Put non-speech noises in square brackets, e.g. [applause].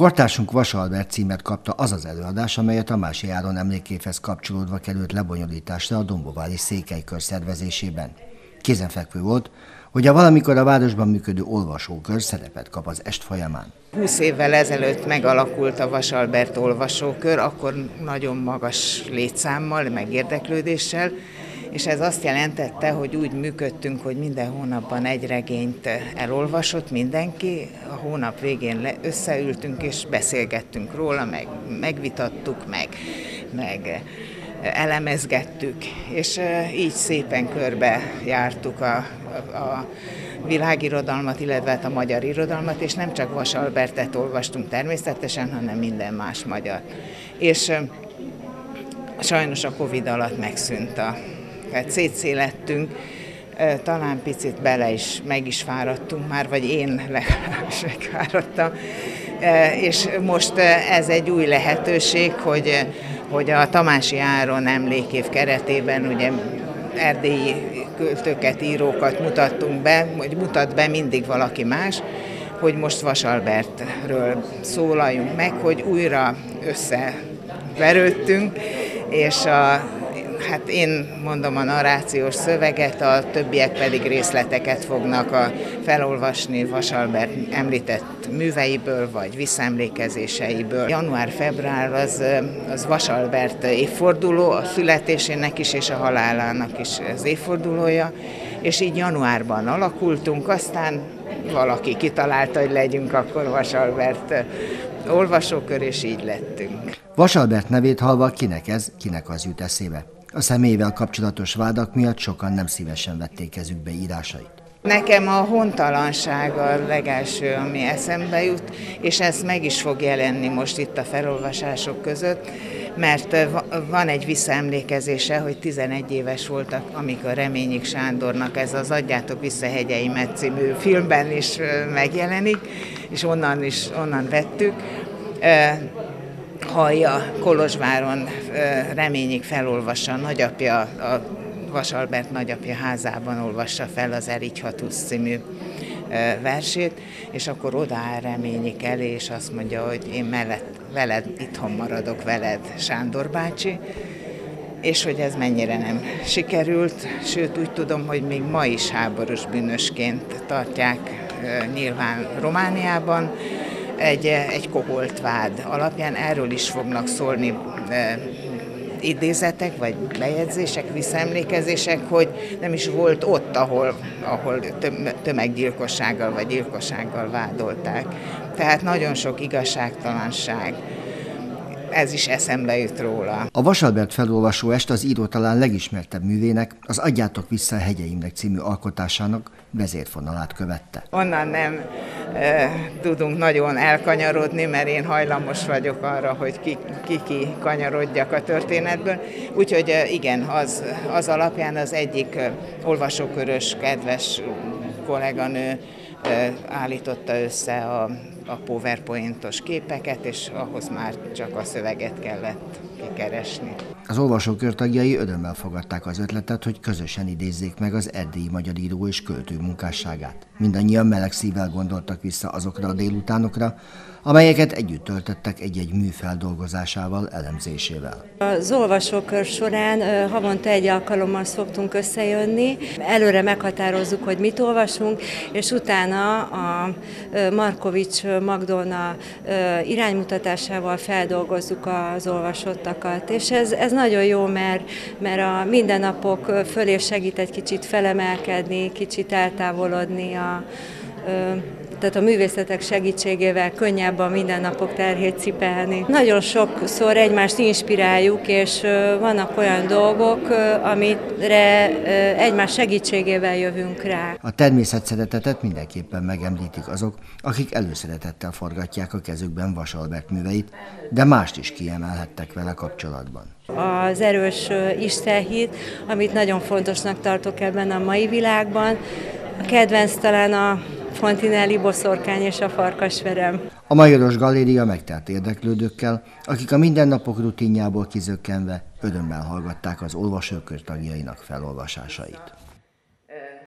Kortársunk Vasalbert címet kapta az az előadás, amely a Tamási Áron emlékéhez kapcsolódva került lebonyolításra a Dombovári Székelykör szervezésében. Kézenfekvő volt, hogy a valamikor a városban működő olvasókör szerepet kap az est folyamán. 20 évvel ezelőtt megalakult a Vasalbert olvasókör, akkor nagyon magas létszámmal, meg érdeklődéssel, és ez azt jelentette, hogy úgy működtünk, hogy minden hónapban egy regényt elolvasott mindenki, a hónap végén összeültünk és beszélgettünk róla, meg megvitattuk, meg, meg elemezgettük, és így szépen körbe jártuk a, a, világirodalmat, illetve hát a magyar irodalmat, és nem csak Vas Albertet olvastunk természetesen, hanem minden más magyar. És sajnos a Covid alatt megszűnt a tehát szétszélettünk, talán picit bele is, meg is fáradtunk már, vagy én legalábbis [laughs] megfáradtam. És most ez egy új lehetőség, hogy, hogy a Tamási Áron emlékév keretében ugye erdélyi költőket, írókat mutattunk be, vagy mutat be mindig valaki más, hogy most Vasalbertről szólaljunk meg, hogy újra összeverődtünk, és a hát én mondom a narrációs szöveget, a többiek pedig részleteket fognak a felolvasni Vasalbert említett műveiből, vagy visszaemlékezéseiből. Január-február az, az Vasalbert évforduló, a születésének is és a halálának is az évfordulója, és így januárban alakultunk, aztán valaki kitalálta, hogy legyünk akkor Vasalbert olvasókör, és így lettünk. Vasalbert nevét halva kinek ez, kinek az jut eszébe? A személyével kapcsolatos vádak miatt sokan nem szívesen vették kezükbe írásait. Nekem a hontalanság a legelső, ami eszembe jut, és ez meg is fog jelenni most itt a felolvasások között, mert van egy visszaemlékezése, hogy 11 éves voltak, amikor Reményik Sándornak ez az Adjátok vissza hegyeimet című filmben is megjelenik, és onnan is onnan vettük hallja Kolozsváron reményig felolvassa a nagyapja, a Vasalbert nagyapja házában olvassa fel az Erigyhatusz című versét, és akkor odaáll reményik elé, és azt mondja, hogy én mellett, veled, itthon maradok veled, Sándor bácsi, és hogy ez mennyire nem sikerült, sőt úgy tudom, hogy még ma is háborús bűnösként tartják nyilván Romániában, egy, egy koholt vád alapján erről is fognak szólni e, idézetek, vagy bejegyzések, visszaemlékezések, hogy nem is volt ott, ahol, ahol tömeggyilkossággal vagy gyilkossággal vádolták. Tehát nagyon sok igazságtalanság ez is eszembe jut róla. A Vasalbert felolvasó est az író talán legismertebb művének, az Adjátok vissza a hegyeimnek című alkotásának vezérfonalát követte. Onnan nem e, tudunk nagyon elkanyarodni, mert én hajlamos vagyok arra, hogy ki, ki, ki kanyarodjak a történetből. Úgyhogy igen, az, az alapján az egyik olvasókörös, kedves kolléganő állította össze a a powerpointos képeket, és ahhoz már csak a szöveget kellett kikeresni. Az olvasókör tagjai örömmel fogadták az ötletet, hogy közösen idézzék meg az erdélyi magyar író és költő munkásságát. Mindannyian meleg szívvel gondoltak vissza azokra a délutánokra, amelyeket együtt töltöttek egy-egy mű feldolgozásával, elemzésével. Az olvasókör során havonta egy alkalommal szoktunk összejönni, előre meghatározzuk, hogy mit olvasunk, és utána a Markovics Magdolna iránymutatásával feldolgozzuk az olvasottakat. És ez, ez nagyon jó, mert, mert a mindennapok fölé segít egy kicsit felemelkedni, kicsit eltávolodni a tehát a művészetek segítségével könnyebb a mindennapok terhét cipelni. Nagyon sokszor egymást inspiráljuk, és vannak olyan dolgok, amire egymás segítségével jövünk rá. A természet szeretetet mindenképpen megemlítik azok, akik előszeretettel forgatják a kezükben Vasalbert műveit, de mást is kiemelhettek vele kapcsolatban. Az erős istenhit, amit nagyon fontosnak tartok ebben a mai világban, a kedvenc talán a Fontinelli boszorkány és a farkasverem. A Majoros Galéria megtelt érdeklődőkkel, akik a mindennapok rutinjából kizökkenve örömmel hallgatták az olvasókör tagjainak felolvasásait.